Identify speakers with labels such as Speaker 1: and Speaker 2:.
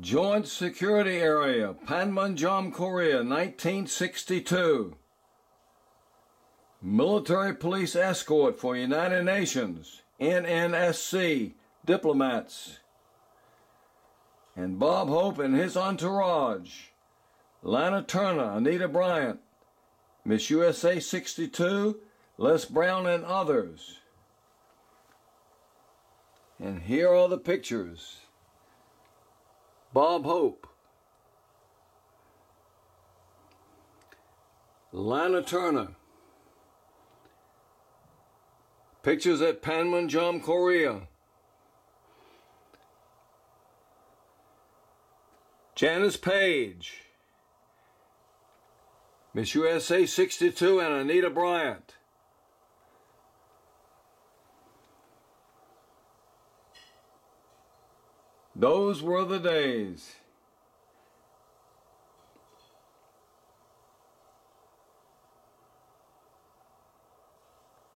Speaker 1: Joint Security Area, Panmunjom, Korea, 1962. Military Police Escort for United Nations, NNSC, diplomats. And Bob Hope and his entourage. Lana Turner, Anita Bryant, Miss USA 62, Les Brown, and others. And here are the pictures. Bob Hope, Lana Turner, pictures at Panmunjom, Korea, Janis Paige, Miss USA 62, and Anita Bryant. Those were the days.